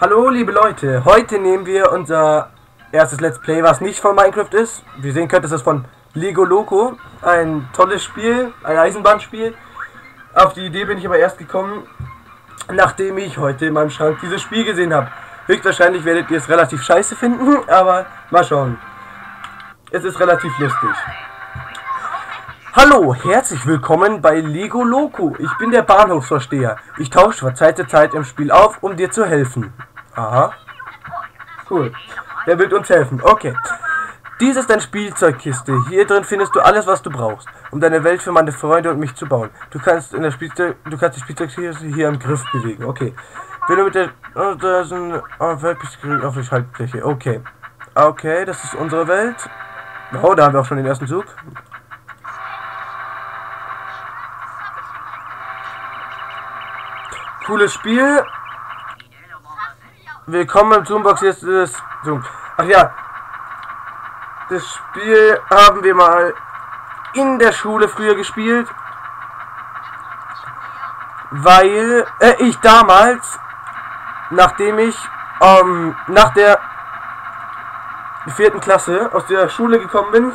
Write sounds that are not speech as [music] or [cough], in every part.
Hallo liebe Leute, heute nehmen wir unser erstes Let's Play, was nicht von Minecraft ist. Wie ihr sehen könnt, ist es von Lego Loco. Ein tolles Spiel, ein Eisenbahnspiel. Auf die Idee bin ich aber erst gekommen, nachdem ich heute in meinem Schrank dieses Spiel gesehen habe. Höchstwahrscheinlich werdet ihr es relativ scheiße finden, [laughs] aber mal schauen. Es ist relativ lustig. Hallo, herzlich willkommen bei Lego Loco. Ich bin der Bahnhofsvorsteher. Ich tausche von Zeit zu Zeit im Spiel auf, um dir zu helfen. Aha. Cool. Der will uns helfen. Okay. Dies ist eine Spielzeugkiste. Hier drin findest du alles, was du brauchst, um deine Welt für meine Freunde und mich zu bauen. Du kannst in der Spielzeug, du kannst die Spielzeugkiste hier im Griff bewegen. Okay. Wenn du mit der, oh, da ist ein oh, Welt auf der Schaltfläche. Okay. Okay, das ist unsere Welt. Oh, da haben wir auch schon den ersten Zug. Cooles Spiel. Willkommen im Zoombox. Jetzt ist Zoom. Ach ja. Das Spiel haben wir mal in der Schule früher gespielt. Weil äh, ich damals, nachdem ich ähm, nach der vierten Klasse aus der Schule gekommen bin,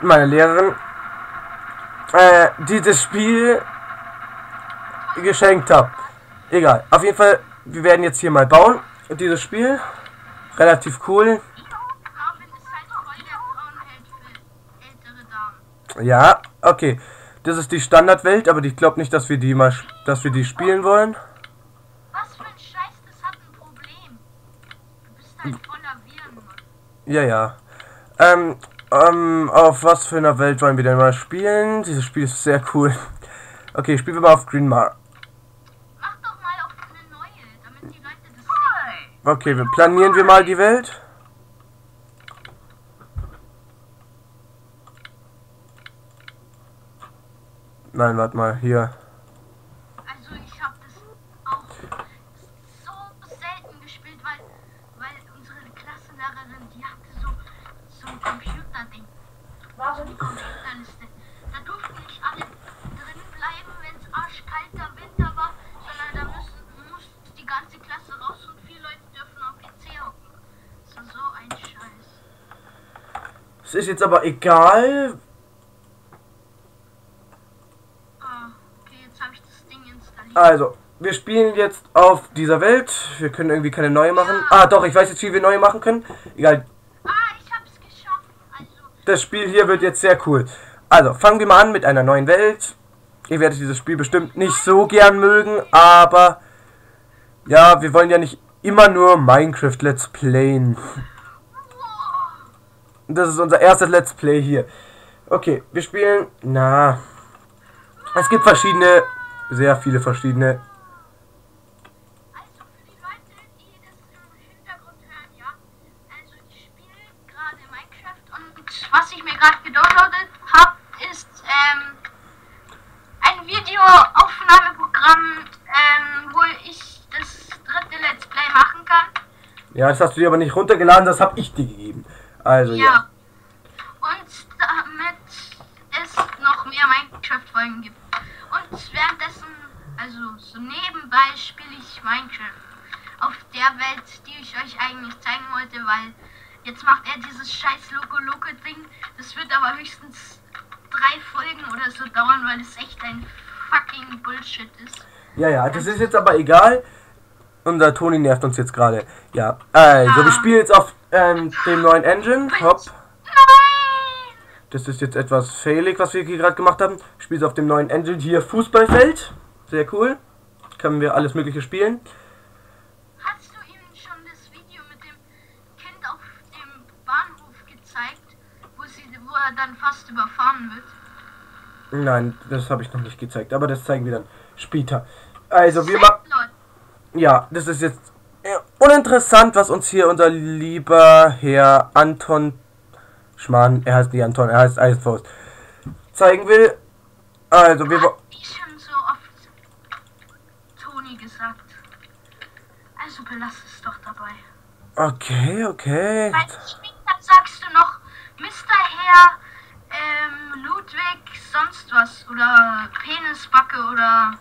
meine Lehrerin äh, dieses Spiel geschenkt habe. Egal. Auf jeden Fall, wir werden jetzt hier mal bauen. Dieses Spiel. Relativ cool. Ja, okay. Das ist die Standardwelt, aber ich glaube nicht, dass wir die mal, dass wir die spielen wollen. Was für ein Scheiß, das hat ein Problem. Du bist halt voller Viren. Ja, ja. Ähm, ähm, auf was für einer Welt wollen wir denn mal spielen? Dieses Spiel ist sehr cool. Okay, spielen wir mal auf Green Mar. Okay, wir planieren wir mal die Welt. Nein, warte mal, hier. Also ich habe das auch so selten gespielt, weil, weil unsere Klassenlehrerin, die hatte so, so ein Computerding. So eine Computerliste. Da durften nicht alle drin bleiben, wenn es arschkalter Winter war, Ist jetzt aber egal. Ah, okay, jetzt habe ich das Ding installiert. Also, wir spielen jetzt auf dieser Welt. Wir können irgendwie keine neue machen. Ah, doch, ich weiß jetzt, wie wir neue machen können. Egal, Ah, ich hab's geschafft. Also, das Spiel hier wird jetzt sehr cool. Also, fangen wir mal an mit einer neuen Welt. Ihr werdet dieses Spiel bestimmt nicht so gern mögen, aber ja, wir wollen ja nicht immer nur Minecraft Let's Playen. Das ist unser erstes Let's Play hier. Okay, wir spielen. Na. Es gibt verschiedene, sehr viele verschiedene. Also für die Leute, die das im Hintergrund hören, ja. Also ich spiele gerade Minecraft und was ich mir gerade gedownloadet habe, ist ähm, ein Videoaufnahmeprogramm, ähm, wo ich das dritte Let's Play machen kann. Ja, das hast du dir aber nicht runtergeladen, das habe ich dir gegeben. Also ja. Ja. Und damit es noch mehr Minecraft-Folgen gibt. Und währenddessen, also so nebenbei spiele ich Minecraft auf der Welt, die ich euch eigentlich zeigen wollte, weil jetzt macht er dieses scheiß Loco-Loco-Ding. Das wird aber höchstens drei Folgen oder so dauern, weil es echt ein fucking Bullshit ist. Ja, ja, das ist jetzt aber egal. Unser Toni nervt uns jetzt gerade. Ja, also wir spielen jetzt auf ähm, dem neuen Engine. Hopp. Nein! Das ist jetzt etwas failig, was wir hier gerade gemacht haben. Ich spiele auf dem neuen Engine hier Fußballfeld. Sehr cool. Können wir alles mögliche spielen. Hast du ihm schon das Video mit dem Kind auf dem Bahnhof gezeigt, wo, sie, wo er dann fast überfahren wird? Nein, das habe ich noch nicht gezeigt, aber das zeigen wir dann später. Also wir machen. Ja, das ist jetzt äh, uninteressant, was uns hier unser lieber Herr Anton Schmarrn, er heißt nicht Anton, er heißt Eisenfaust, zeigen will. Also wir wo- wie schon so oft Toni gesagt. Also belass es doch dabei. Okay, okay. Weil später sagst du noch Mr. Herr, ähm, Ludwig, sonst was. Oder Penisbacke oder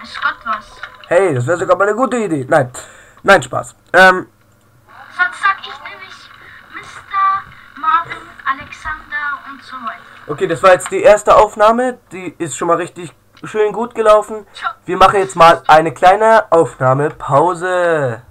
weiß Gott was. Hey, das wäre sogar mal eine gute Idee. Nein, nein, Spaß. Ähm, Sonst sag ich nämlich Mr. Marvin, Alexander und so weiter. okay, das war jetzt die erste Aufnahme. Die ist schon mal richtig schön gut gelaufen. Wir machen jetzt mal eine kleine Aufnahmepause.